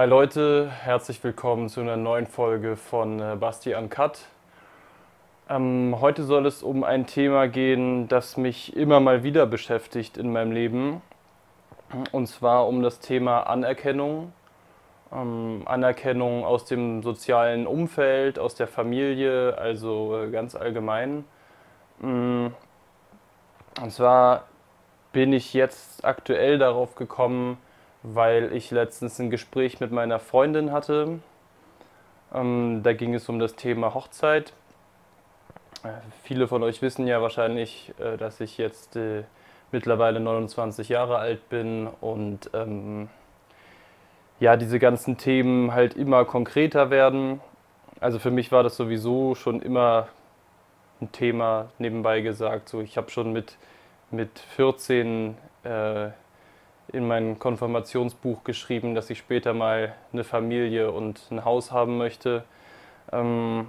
Hi Leute, herzlich willkommen zu einer neuen Folge von äh, Basti Uncut. Ähm, heute soll es um ein Thema gehen, das mich immer mal wieder beschäftigt in meinem Leben. Und zwar um das Thema Anerkennung. Ähm, Anerkennung aus dem sozialen Umfeld, aus der Familie, also äh, ganz allgemein. Mm. Und zwar bin ich jetzt aktuell darauf gekommen, weil ich letztens ein Gespräch mit meiner Freundin hatte. Ähm, da ging es um das Thema Hochzeit. Äh, viele von euch wissen ja wahrscheinlich, äh, dass ich jetzt äh, mittlerweile 29 Jahre alt bin und ähm, ja, diese ganzen Themen halt immer konkreter werden. Also für mich war das sowieso schon immer ein Thema nebenbei gesagt. So, ich habe schon mit, mit 14 äh, in mein Konfirmationsbuch geschrieben, dass ich später mal eine Familie und ein Haus haben möchte. Ähm,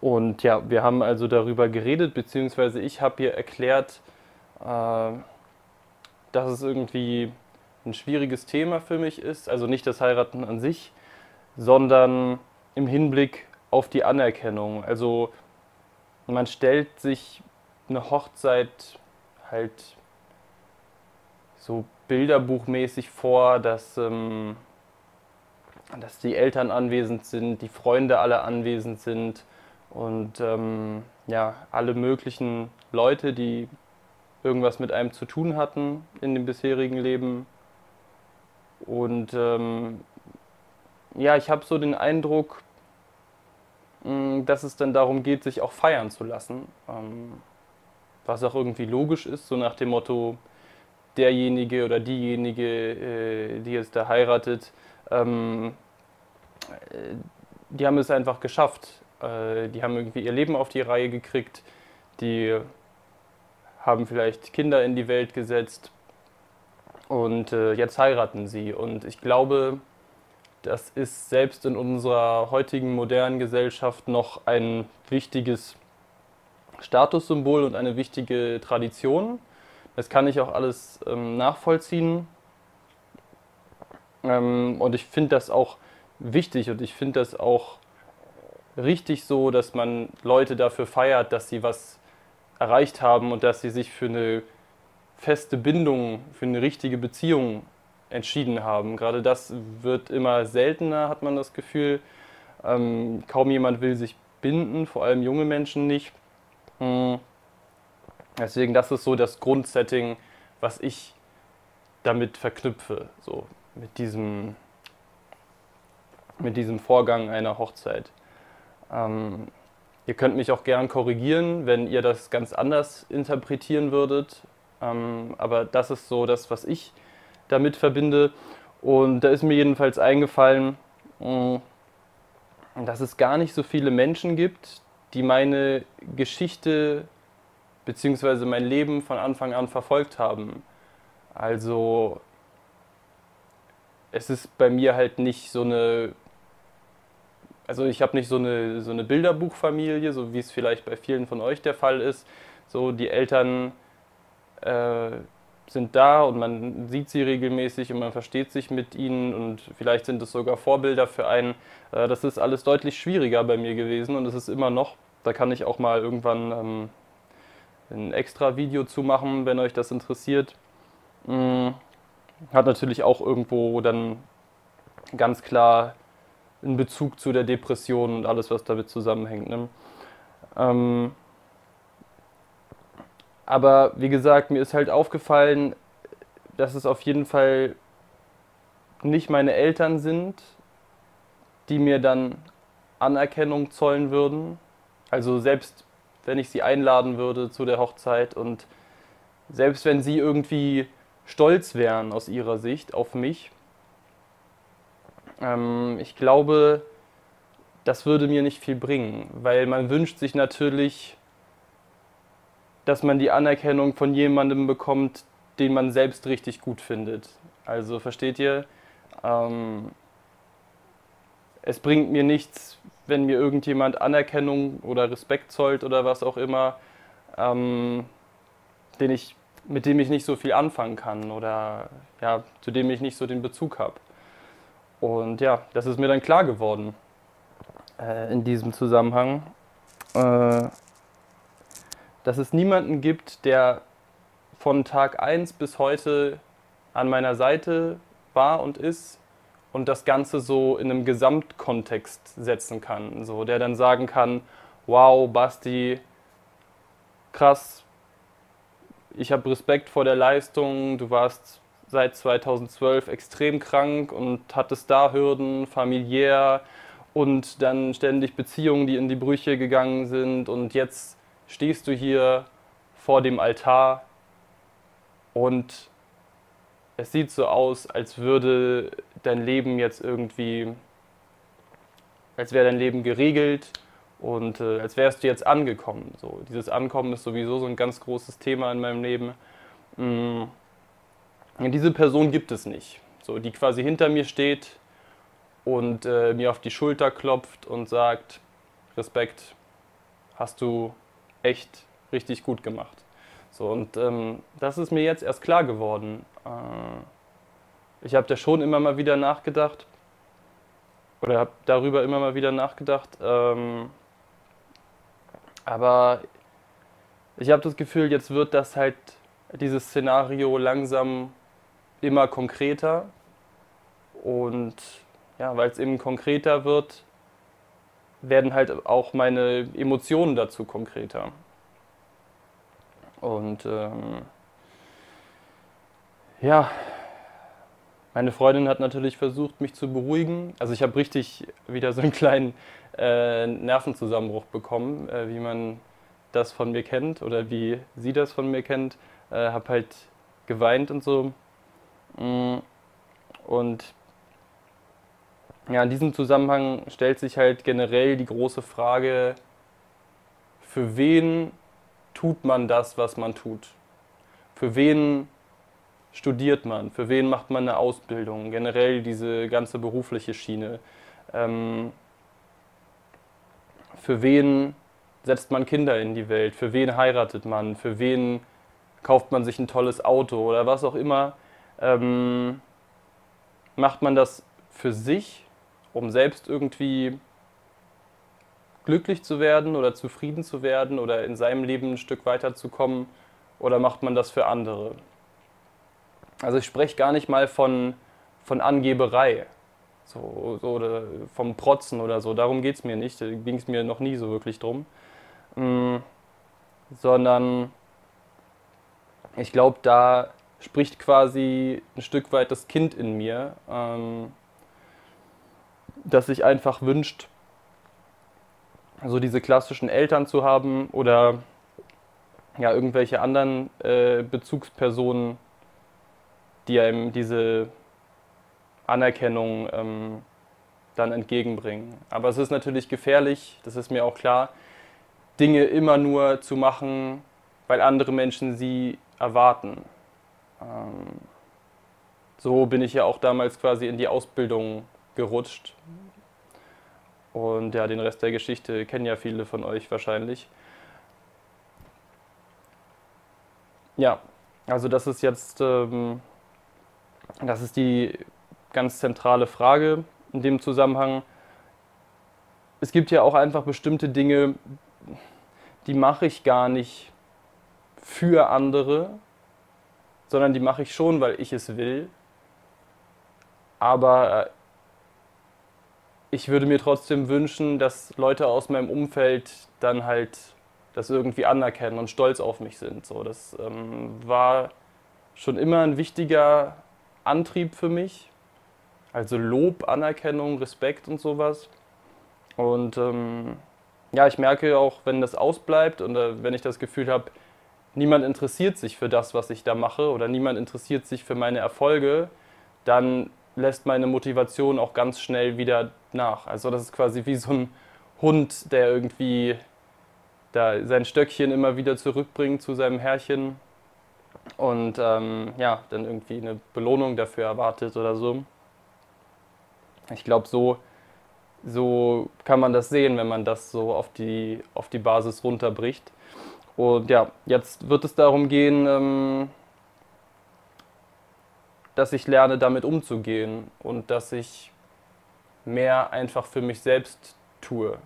und ja, wir haben also darüber geredet, beziehungsweise ich habe ihr erklärt, äh, dass es irgendwie ein schwieriges Thema für mich ist. Also nicht das Heiraten an sich, sondern im Hinblick auf die Anerkennung. Also man stellt sich eine Hochzeit halt so bilderbuchmäßig vor, dass, ähm, dass die Eltern anwesend sind, die Freunde alle anwesend sind und ähm, ja, alle möglichen Leute, die irgendwas mit einem zu tun hatten in dem bisherigen Leben. Und ähm, ja, ich habe so den Eindruck, mh, dass es dann darum geht, sich auch feiern zu lassen. Ähm, was auch irgendwie logisch ist, so nach dem Motto, derjenige oder diejenige, äh, die jetzt da heiratet, ähm, äh, die haben es einfach geschafft. Äh, die haben irgendwie ihr Leben auf die Reihe gekriegt, die haben vielleicht Kinder in die Welt gesetzt und jetzt heiraten sie. Und ich glaube, das ist selbst in unserer heutigen modernen Gesellschaft noch ein wichtiges Statussymbol und eine wichtige Tradition. Das kann ich auch alles ähm, nachvollziehen. Ähm, und ich finde das auch wichtig und ich finde das auch richtig so, dass man Leute dafür feiert, dass sie was erreicht haben und dass sie sich für eine feste Bindung, für eine richtige Beziehung entschieden haben. Gerade das wird immer seltener, hat man das Gefühl. Ähm, kaum jemand will sich binden, vor allem junge Menschen nicht. Mhm. Deswegen, das ist so das Grundsetting, was ich damit verknüpfe, so mit diesem, mit diesem Vorgang einer Hochzeit. Ähm, ihr könnt mich auch gern korrigieren, wenn ihr das ganz anders interpretieren würdet. Ähm, aber das ist so das, was ich damit verbinde. Und da ist mir jedenfalls eingefallen, mh, dass es gar nicht so viele Menschen gibt, die meine Geschichte beziehungsweise mein Leben von Anfang an verfolgt haben. Also es ist bei mir halt nicht so eine, also ich habe nicht so eine, so eine Bilderbuchfamilie, so wie es vielleicht bei vielen von euch der Fall ist. So die Eltern äh, sind da und man sieht sie regelmäßig und man versteht sich mit ihnen und vielleicht sind es sogar Vorbilder für einen. Äh, das ist alles deutlich schwieriger bei mir gewesen und es ist immer noch. Da kann ich auch mal irgendwann ähm, ein extra Video zu machen, wenn euch das interessiert. Mm, hat natürlich auch irgendwo dann ganz klar einen Bezug zu der Depression und alles, was damit zusammenhängt. Ne? Ähm, aber wie gesagt, mir ist halt aufgefallen, dass es auf jeden Fall nicht meine Eltern sind, die mir dann Anerkennung zollen würden. Also selbst wenn ich sie einladen würde zu der Hochzeit und selbst wenn sie irgendwie stolz wären aus ihrer Sicht auf mich, ähm, ich glaube, das würde mir nicht viel bringen, weil man wünscht sich natürlich, dass man die Anerkennung von jemandem bekommt, den man selbst richtig gut findet. Also versteht ihr? Ähm, es bringt mir nichts, wenn mir irgendjemand Anerkennung oder Respekt zollt oder was auch immer, ähm, den ich mit dem ich nicht so viel anfangen kann oder ja, zu dem ich nicht so den Bezug habe. Und ja, das ist mir dann klar geworden äh, in diesem Zusammenhang, äh, dass es niemanden gibt, der von Tag 1 bis heute an meiner Seite war und ist und das Ganze so in einem Gesamtkontext setzen kann. So, der dann sagen kann, wow, Basti, krass, ich habe Respekt vor der Leistung, du warst seit 2012 extrem krank und hattest da Hürden, familiär und dann ständig Beziehungen, die in die Brüche gegangen sind. Und jetzt stehst du hier vor dem Altar und es sieht so aus, als würde dein Leben jetzt irgendwie, als wäre dein Leben geregelt und äh, als wärst du jetzt angekommen. So, dieses Ankommen ist sowieso so ein ganz großes Thema in meinem Leben. Und diese Person gibt es nicht, so, die quasi hinter mir steht und äh, mir auf die Schulter klopft und sagt, Respekt, hast du echt richtig gut gemacht. So, und ähm, das ist mir jetzt erst klar geworden. Äh, ich habe da schon immer mal wieder nachgedacht, oder habe darüber immer mal wieder nachgedacht, ähm, aber ich habe das Gefühl, jetzt wird das halt, dieses Szenario langsam immer konkreter. Und ja, weil es eben konkreter wird, werden halt auch meine Emotionen dazu konkreter. Und ähm, ja, meine Freundin hat natürlich versucht, mich zu beruhigen. Also ich habe richtig wieder so einen kleinen äh, Nervenzusammenbruch bekommen, äh, wie man das von mir kennt oder wie sie das von mir kennt. Äh, habe halt geweint und so. Mm. Und ja, in diesem Zusammenhang stellt sich halt generell die große Frage, für wen tut man das, was man tut? Für wen studiert man? Für wen macht man eine Ausbildung? Generell diese ganze berufliche Schiene. Ähm, für wen setzt man Kinder in die Welt, für wen heiratet man, für wen kauft man sich ein tolles Auto oder was auch immer. Ähm, macht man das für sich, um selbst irgendwie glücklich zu werden oder zufrieden zu werden oder in seinem Leben ein Stück weiterzukommen oder macht man das für andere? Also ich spreche gar nicht mal von, von Angeberei. So, so oder vom Protzen oder so, darum geht es mir nicht, da ging es mir noch nie so wirklich drum. Mhm. Sondern ich glaube, da spricht quasi ein Stück weit das Kind in mir, ähm, das sich einfach wünscht, so diese klassischen Eltern zu haben oder ja, irgendwelche anderen äh, Bezugspersonen, die einem diese Anerkennung ähm, dann entgegenbringen. Aber es ist natürlich gefährlich, das ist mir auch klar, Dinge immer nur zu machen, weil andere Menschen sie erwarten. Ähm, so bin ich ja auch damals quasi in die Ausbildung gerutscht. Und ja, den Rest der Geschichte kennen ja viele von euch wahrscheinlich. Ja, also das ist jetzt, ähm, das ist die ganz zentrale Frage in dem Zusammenhang. Es gibt ja auch einfach bestimmte Dinge, die mache ich gar nicht für andere, sondern die mache ich schon, weil ich es will. Aber äh, ich würde mir trotzdem wünschen, dass Leute aus meinem Umfeld dann halt das irgendwie anerkennen und stolz auf mich sind. So, das ähm, war schon immer ein wichtiger Antrieb für mich. Also Lob, Anerkennung, Respekt und sowas. Und ähm, ja, ich merke auch, wenn das ausbleibt und äh, wenn ich das Gefühl habe, niemand interessiert sich für das, was ich da mache oder niemand interessiert sich für meine Erfolge, dann lässt meine Motivation auch ganz schnell wieder nach. Also das ist quasi wie so ein Hund, der irgendwie da sein Stöckchen immer wieder zurückbringt zu seinem Herrchen und ähm, ja, dann irgendwie eine Belohnung dafür erwartet oder so. Ich glaube, so, so kann man das sehen, wenn man das so auf die, auf die Basis runterbricht. Und ja, jetzt wird es darum gehen, ähm, dass ich lerne, damit umzugehen und dass ich mehr einfach für mich selbst tue.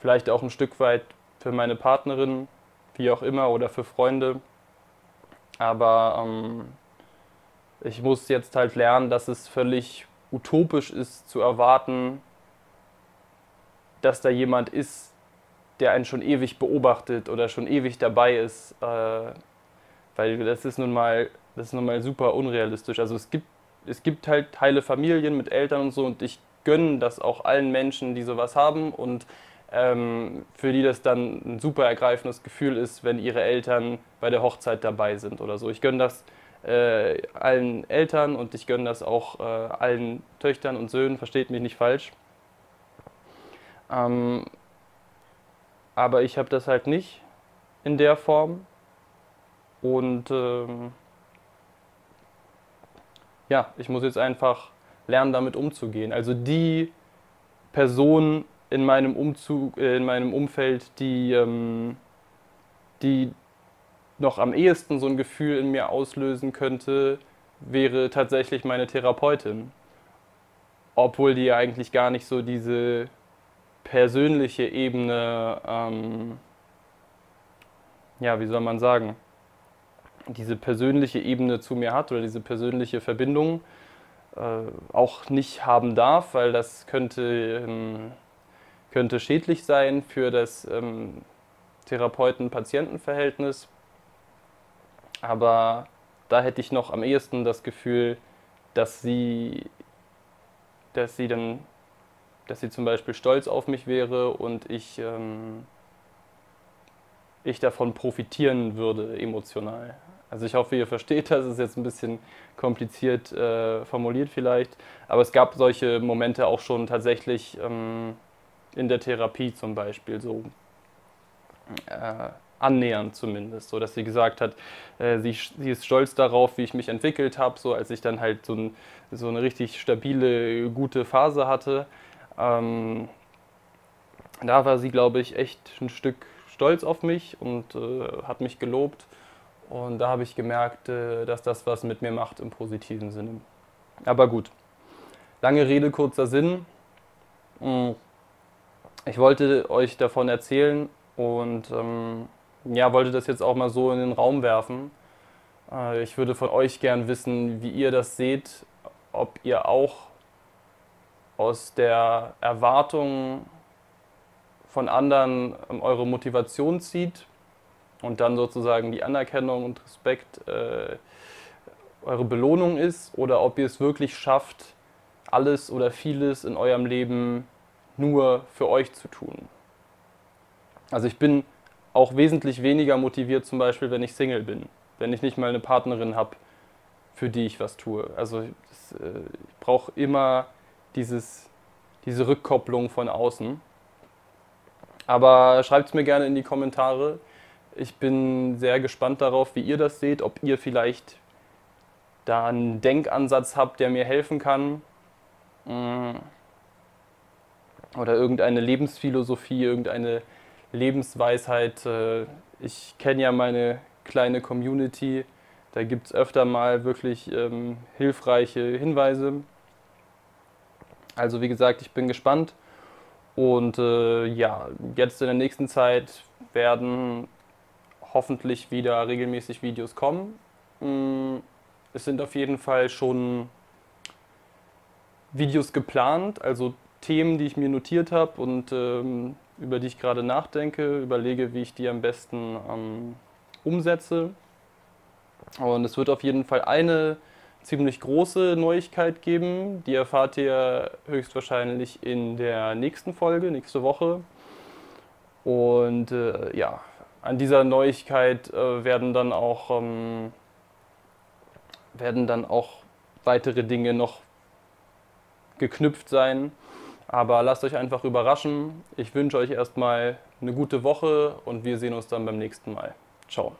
Vielleicht auch ein Stück weit für meine Partnerin, wie auch immer, oder für Freunde. Aber ähm, ich muss jetzt halt lernen, dass es völlig utopisch ist zu erwarten, dass da jemand ist, der einen schon ewig beobachtet oder schon ewig dabei ist. Äh, weil das ist nun mal, das ist nun mal super unrealistisch. Also es gibt, es gibt halt heile Familien mit Eltern und so und ich gönne das auch allen Menschen, die sowas haben und für die das dann ein super ergreifendes Gefühl ist, wenn ihre Eltern bei der Hochzeit dabei sind oder so. Ich gönne das äh, allen Eltern und ich gönne das auch äh, allen Töchtern und Söhnen, versteht mich nicht falsch. Ähm, aber ich habe das halt nicht in der Form und ähm, ja, ich muss jetzt einfach lernen, damit umzugehen. Also die Person in meinem Umzug, äh, in meinem Umfeld, die, ähm, die noch am ehesten so ein Gefühl in mir auslösen könnte, wäre tatsächlich meine Therapeutin. Obwohl die ja eigentlich gar nicht so diese persönliche Ebene, ähm, ja, wie soll man sagen, diese persönliche Ebene zu mir hat oder diese persönliche Verbindung äh, auch nicht haben darf, weil das könnte, ähm, könnte schädlich sein für das ähm, Therapeuten-Patienten-Verhältnis. Aber da hätte ich noch am ehesten das Gefühl, dass sie, dass sie dann, dass sie zum Beispiel stolz auf mich wäre und ich, ähm, ich davon profitieren würde emotional. Also ich hoffe, ihr versteht das, ist jetzt ein bisschen kompliziert äh, formuliert vielleicht, aber es gab solche Momente auch schon tatsächlich ähm, in der Therapie zum Beispiel so. Äh, annähernd zumindest, so dass sie gesagt hat, äh, sie, sie ist stolz darauf, wie ich mich entwickelt habe, so als ich dann halt so, ein, so eine richtig stabile, gute Phase hatte. Ähm, da war sie, glaube ich, echt ein Stück stolz auf mich und äh, hat mich gelobt. Und da habe ich gemerkt, äh, dass das was mit mir macht im positiven Sinne. Aber gut, lange Rede, kurzer Sinn. Mm. Ich wollte euch davon erzählen und ähm, ja, wollte das jetzt auch mal so in den Raum werfen. Äh, ich würde von euch gern wissen, wie ihr das seht, ob ihr auch aus der Erwartung von anderen ähm, eure Motivation zieht und dann sozusagen die Anerkennung und Respekt äh, eure Belohnung ist oder ob ihr es wirklich schafft, alles oder vieles in eurem Leben nur für euch zu tun. Also ich bin auch wesentlich weniger motiviert, zum Beispiel, wenn ich Single bin, wenn ich nicht mal eine Partnerin habe, für die ich was tue. Also das, äh, ich brauche immer dieses, diese Rückkopplung von außen. Aber schreibt es mir gerne in die Kommentare. Ich bin sehr gespannt darauf, wie ihr das seht, ob ihr vielleicht da einen Denkansatz habt, der mir helfen kann. Mm. Oder irgendeine Lebensphilosophie, irgendeine Lebensweisheit. Äh, ich kenne ja meine kleine Community. Da gibt es öfter mal wirklich ähm, hilfreiche Hinweise. Also wie gesagt, ich bin gespannt. Und äh, ja, jetzt in der nächsten Zeit werden hoffentlich wieder regelmäßig Videos kommen. Mm, es sind auf jeden Fall schon Videos geplant, also Themen, die ich mir notiert habe und ähm, über die ich gerade nachdenke, überlege, wie ich die am besten ähm, umsetze. Und es wird auf jeden Fall eine ziemlich große Neuigkeit geben. Die erfahrt ihr höchstwahrscheinlich in der nächsten Folge, nächste Woche. Und äh, ja, an dieser Neuigkeit äh, werden dann auch ähm, werden dann auch weitere Dinge noch geknüpft sein. Aber lasst euch einfach überraschen. Ich wünsche euch erstmal eine gute Woche und wir sehen uns dann beim nächsten Mal. Ciao.